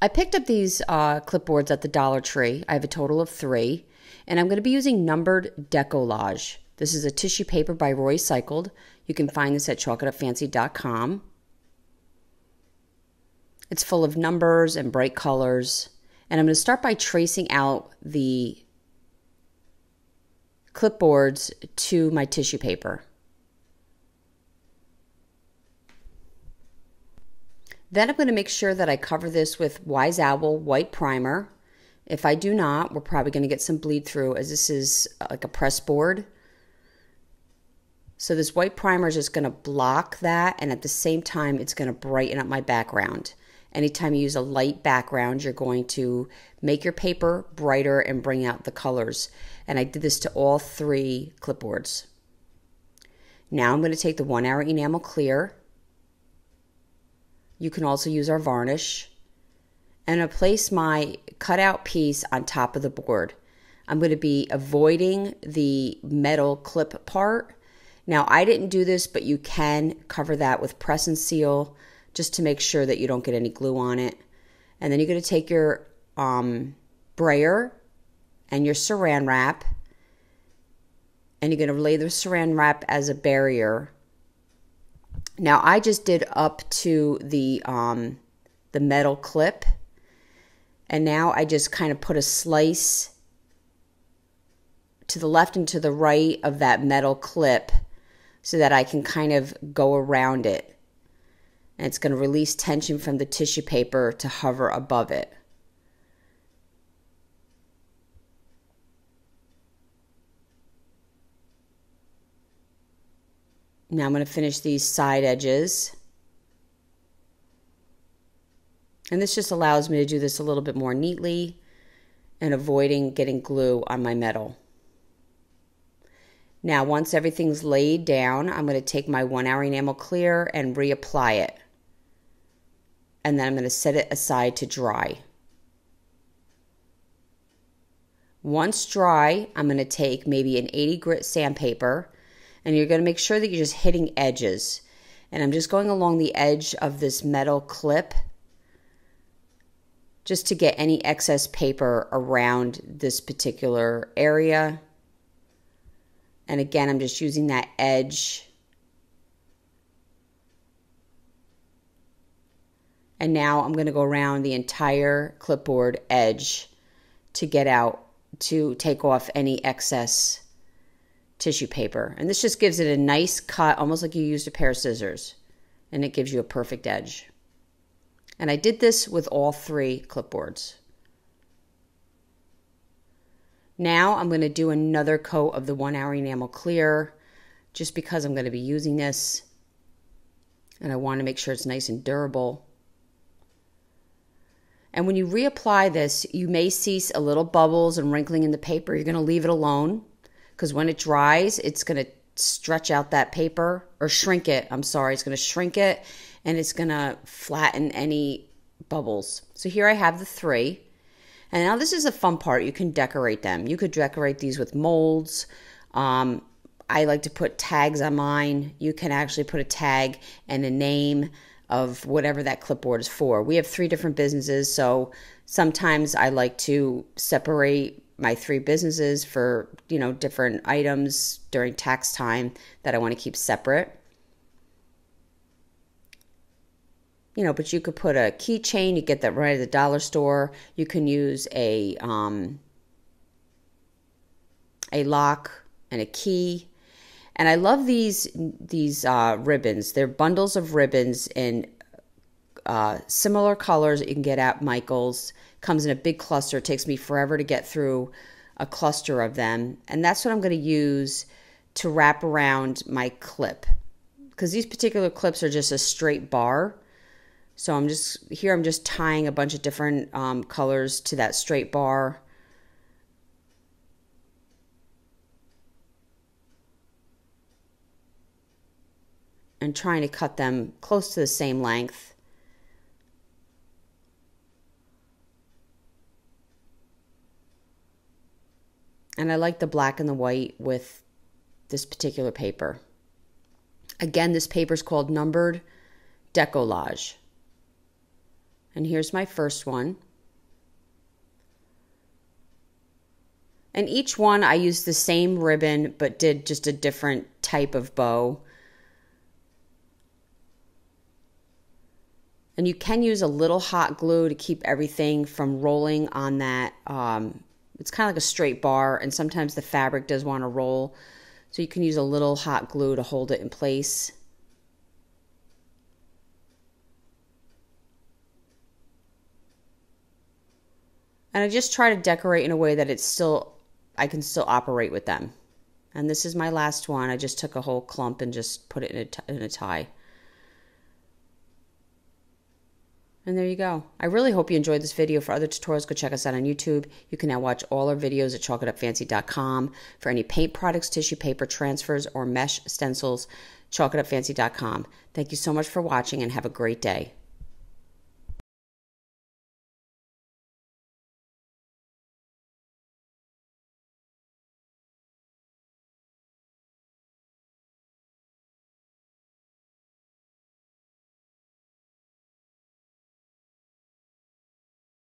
I picked up these uh, clipboards at the Dollar Tree. I have a total of three, and I'm going to be using numbered decollage. This is a tissue paper by Roycycled. You can find this at chalkitupfancy.com. It's full of numbers and bright colors. And I'm going to start by tracing out the clipboards to my tissue paper. Then I'm going to make sure that I cover this with Wise Owl white primer. If I do not, we're probably going to get some bleed through as this is uh, like a press board. So this white primer is just going to block that and at the same time it's going to brighten up my background. Anytime you use a light background, you're going to make your paper brighter and bring out the colors. And I did this to all three clipboards. Now I'm going to take the one hour enamel clear you can also use our varnish. And I place my cutout piece on top of the board. I'm going to be avoiding the metal clip part. Now, I didn't do this, but you can cover that with press and seal just to make sure that you don't get any glue on it. And then you're going to take your um, brayer and your saran wrap, and you're going to lay the saran wrap as a barrier now I just did up to the um, the metal clip, and now I just kind of put a slice to the left and to the right of that metal clip so that I can kind of go around it. And it's going to release tension from the tissue paper to hover above it. Now I'm going to finish these side edges. And this just allows me to do this a little bit more neatly and avoiding getting glue on my metal. Now, once everything's laid down, I'm going to take my one hour enamel clear and reapply it. And then I'm going to set it aside to dry. Once dry, I'm going to take maybe an 80 grit sandpaper and you're going to make sure that you're just hitting edges. And I'm just going along the edge of this metal clip just to get any excess paper around this particular area. And again, I'm just using that edge. And now I'm going to go around the entire clipboard edge to get out, to take off any excess tissue paper. And this just gives it a nice cut, almost like you used a pair of scissors. And it gives you a perfect edge. And I did this with all three clipboards. Now I'm going to do another coat of the one hour enamel clear just because I'm going to be using this and I want to make sure it's nice and durable. And when you reapply this, you may see a little bubbles and wrinkling in the paper. You're going to leave it alone because when it dries, it's going to stretch out that paper or shrink it. I'm sorry, it's going to shrink it and it's going to flatten any bubbles. So here I have the three. And now this is a fun part. You can decorate them. You could decorate these with molds. Um, I like to put tags on mine. You can actually put a tag and a name of whatever that clipboard is for. We have three different businesses, so sometimes I like to separate my three businesses for you know different items during tax time that I want to keep separate. You know, but you could put a keychain. You get that right at the dollar store. You can use a um, a lock and a key. And I love these these uh, ribbons. They're bundles of ribbons in uh, similar colors you can get at Michaels comes in a big cluster. It takes me forever to get through a cluster of them. And that's what I'm going to use to wrap around my clip. Because these particular clips are just a straight bar. So I'm just, here I'm just tying a bunch of different um, colors to that straight bar. And trying to cut them close to the same length. And I like the black and the white with this particular paper. Again, this paper is called Numbered Decollage. And here's my first one. And each one I used the same ribbon but did just a different type of bow. And you can use a little hot glue to keep everything from rolling on that. Um, it's kind of like a straight bar, and sometimes the fabric does want to roll. So you can use a little hot glue to hold it in place. And I just try to decorate in a way that it's still, I can still operate with them. And this is my last one. I just took a whole clump and just put it in a, in a tie. And there you go. I really hope you enjoyed this video. For other tutorials, go check us out on YouTube. You can now watch all our videos at chalkitupfancy.com. For any paint products, tissue paper transfers, or mesh stencils, chalkitupfancy.com. Thank you so much for watching and have a great day.